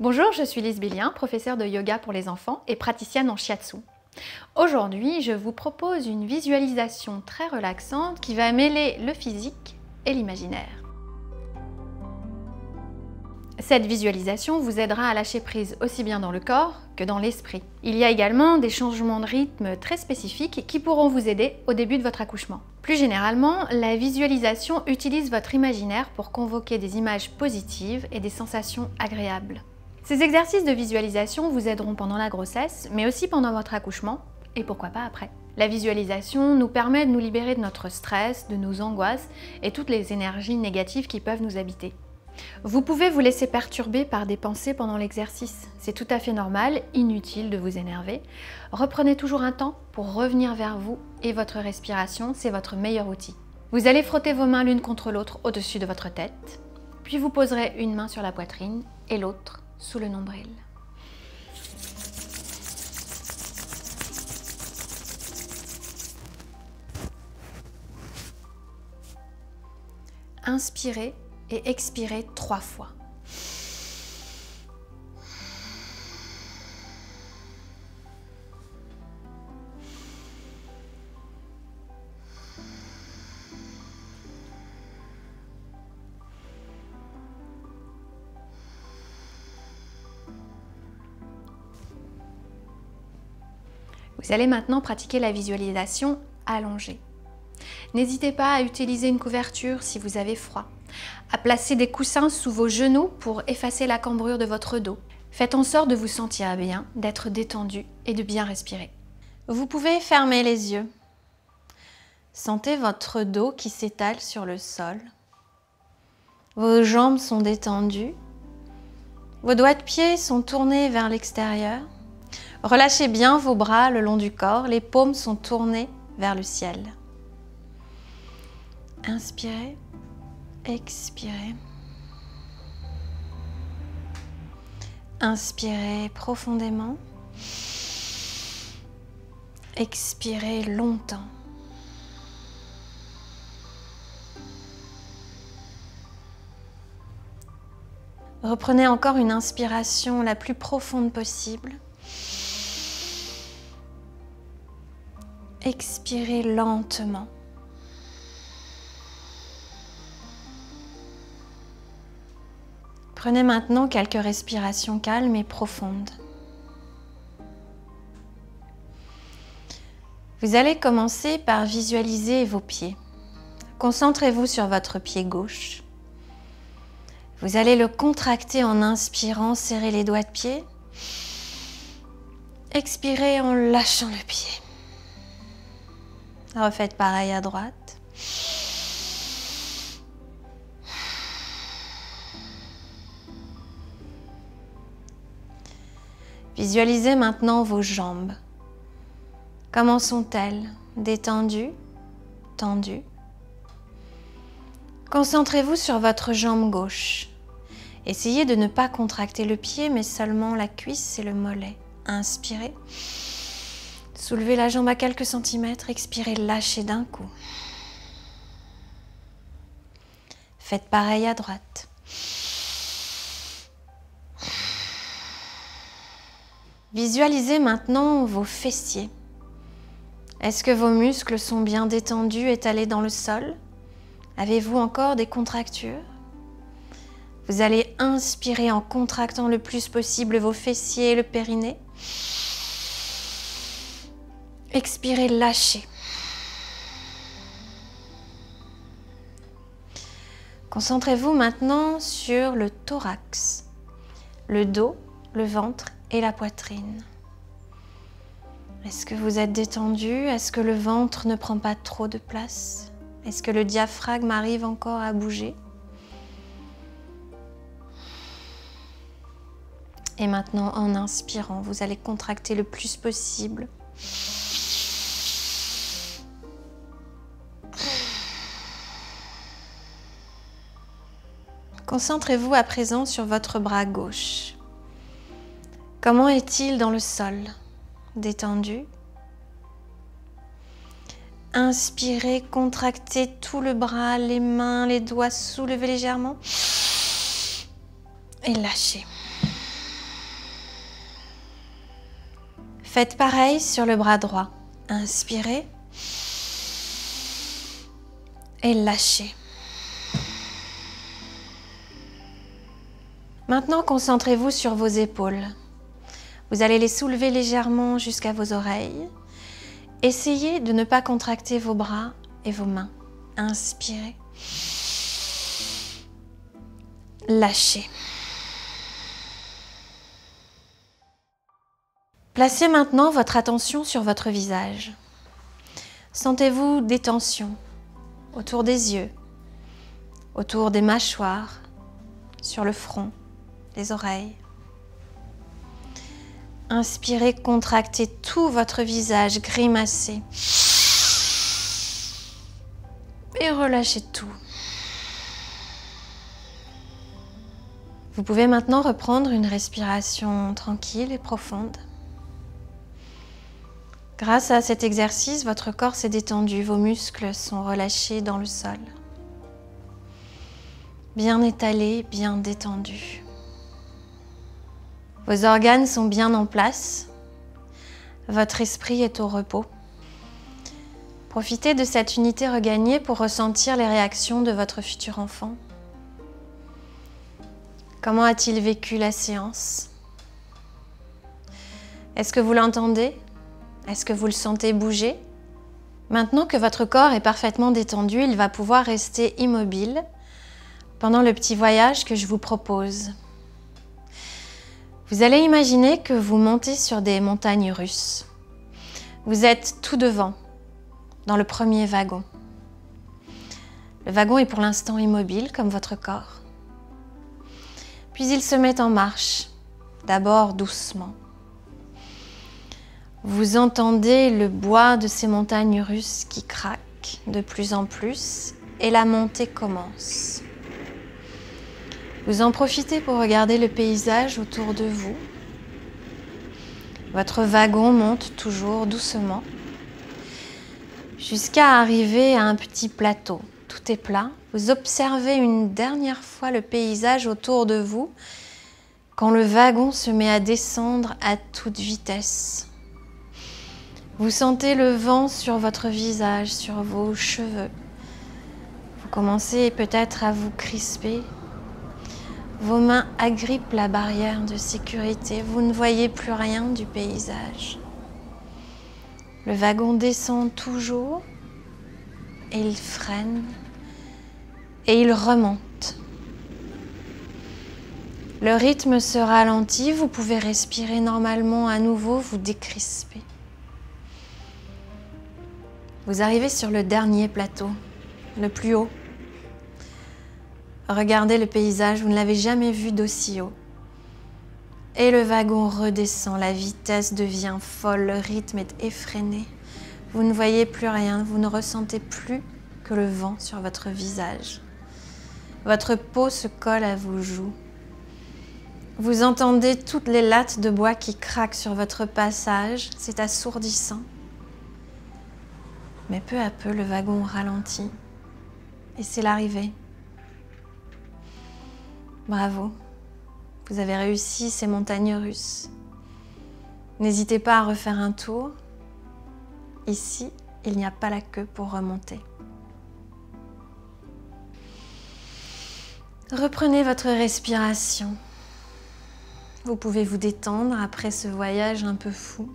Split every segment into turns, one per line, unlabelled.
Bonjour, je suis Lise Bélien, professeure de yoga pour les enfants et praticienne en shiatsu. Aujourd'hui, je vous propose une visualisation très relaxante qui va mêler le physique et l'imaginaire. Cette visualisation vous aidera à lâcher prise aussi bien dans le corps que dans l'esprit. Il y a également des changements de rythme très spécifiques qui pourront vous aider au début de votre accouchement. Plus généralement, la visualisation utilise votre imaginaire pour convoquer des images positives et des sensations agréables. Ces exercices de visualisation vous aideront pendant la grossesse, mais aussi pendant votre accouchement, et pourquoi pas après. La visualisation nous permet de nous libérer de notre stress, de nos angoisses et toutes les énergies négatives qui peuvent nous habiter. Vous pouvez vous laisser perturber par des pensées pendant l'exercice. C'est tout à fait normal, inutile de vous énerver. Reprenez toujours un temps pour revenir vers vous et votre respiration, c'est votre meilleur outil. Vous allez frotter vos mains l'une contre l'autre au-dessus de votre tête, puis vous poserez une main sur la poitrine et l'autre sous le nombril. Inspirez et expirez trois fois. Vous allez maintenant pratiquer la visualisation allongée. N'hésitez pas à utiliser une couverture si vous avez froid, à placer des coussins sous vos genoux pour effacer la cambrure de votre dos. Faites en sorte de vous sentir bien, d'être détendu et de bien respirer. Vous pouvez fermer les yeux. Sentez votre dos qui s'étale sur le sol. Vos jambes sont détendues. Vos doigts de pied sont tournés vers l'extérieur. Relâchez bien vos bras le long du corps, les paumes sont tournées vers le ciel. Inspirez, expirez. Inspirez profondément. Expirez longtemps. Reprenez encore une inspiration la plus profonde possible. Expirez lentement. Prenez maintenant quelques respirations calmes et profondes. Vous allez commencer par visualiser vos pieds. Concentrez-vous sur votre pied gauche. Vous allez le contracter en inspirant, serrez les doigts de pied. Expirez en lâchant le pied. Refaites pareil à droite. Visualisez maintenant vos jambes. Comment sont-elles? Détendues? Tendues? Concentrez-vous sur votre jambe gauche. Essayez de ne pas contracter le pied, mais seulement la cuisse et le mollet. Inspirez. Soulevez la jambe à quelques centimètres, expirez, lâchez d'un coup. Faites pareil à droite. Visualisez maintenant vos fessiers. Est-ce que vos muscles sont bien détendus, étalés dans le sol? Avez-vous encore des contractures? Vous allez inspirer en contractant le plus possible vos fessiers et le périnée. Expirez, lâchez. Concentrez-vous maintenant sur le thorax, le dos, le ventre et la poitrine. Est-ce que vous êtes détendu? Est-ce que le ventre ne prend pas trop de place? Est-ce que le diaphragme arrive encore à bouger? Et maintenant, en inspirant, vous allez contracter le plus possible Concentrez-vous à présent sur votre bras gauche. Comment est-il dans le sol? Détendu Inspirez, contractez tout le bras, les mains, les doigts, soulevez légèrement et lâchez.
Faites pareil sur le bras droit. Inspirez et lâchez. Maintenant, concentrez-vous sur vos épaules. Vous allez les soulever légèrement jusqu'à vos oreilles. Essayez de ne pas contracter vos bras et vos mains. Inspirez. Lâchez. Placez maintenant votre attention sur votre visage. Sentez-vous des tensions autour des yeux, autour des mâchoires, sur le front, les oreilles. Inspirez, contractez tout votre visage, grimacez. Et relâchez tout. Vous pouvez maintenant reprendre une respiration tranquille et profonde. Grâce à cet exercice, votre corps s'est détendu, vos muscles sont relâchés dans le sol. Bien étalés, bien détendus. Vos organes sont bien en place. Votre esprit est au repos. Profitez de cette unité regagnée pour ressentir les réactions de votre futur enfant. Comment a-t-il vécu la séance? Est-ce que vous l'entendez? Est-ce que vous le sentez bouger? Maintenant que votre corps est parfaitement détendu, il va pouvoir rester immobile pendant le petit voyage que je vous propose. Vous allez imaginer que vous montez sur des montagnes russes. Vous êtes tout devant, dans le premier wagon. Le wagon est pour l'instant immobile comme votre corps. Puis il se met en marche, d'abord doucement. Vous entendez le bois de ces montagnes russes qui craquent de plus en plus et la montée commence. Vous en profitez pour regarder le paysage autour de vous. Votre wagon monte toujours doucement jusqu'à arriver à un petit plateau. Tout est plat. Vous observez une dernière fois le paysage autour de vous quand le wagon se met à descendre à toute vitesse. Vous sentez le vent sur votre visage, sur vos cheveux. Vous commencez peut-être à vous crisper. Vos mains agrippent la barrière de sécurité. Vous ne voyez plus rien du paysage. Le wagon descend toujours et il freine et il remonte. Le rythme se ralentit, vous pouvez respirer normalement à nouveau, vous décrisper. Vous arrivez sur le dernier plateau, le plus haut. Regardez le paysage, vous ne l'avez jamais vu d'aussi haut. Et le wagon redescend, la vitesse devient folle, le rythme est effréné. Vous ne voyez plus rien, vous ne ressentez plus que le vent sur votre visage. Votre peau se colle à vos joues. Vous entendez toutes les lattes de bois qui craquent sur votre passage, c'est assourdissant. Mais peu à peu, le wagon ralentit et c'est l'arrivée. Bravo, vous avez réussi ces montagnes russes. N'hésitez pas à refaire un tour. Ici, il n'y a pas la queue pour remonter. Reprenez votre respiration. Vous pouvez vous détendre après ce voyage un peu fou.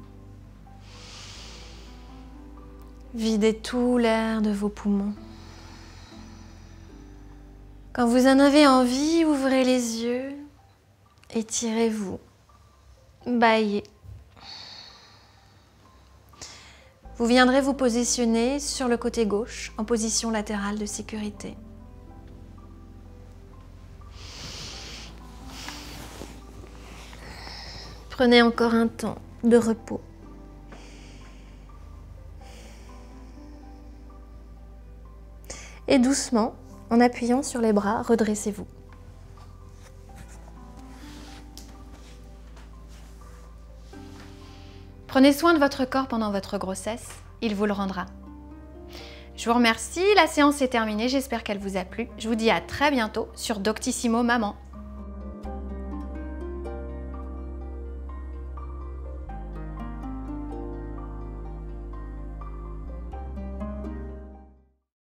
Videz tout l'air de vos poumons. Quand vous en avez envie, ouvrez les yeux, étirez-vous, baillez. Vous viendrez vous positionner sur le côté gauche en position latérale de sécurité. Prenez encore un temps de repos. Et doucement, en appuyant sur les bras, redressez-vous.
Prenez soin de votre corps pendant votre grossesse, il vous le rendra. Je vous remercie, la séance est terminée, j'espère qu'elle vous a plu. Je vous dis à très bientôt sur Doctissimo Maman.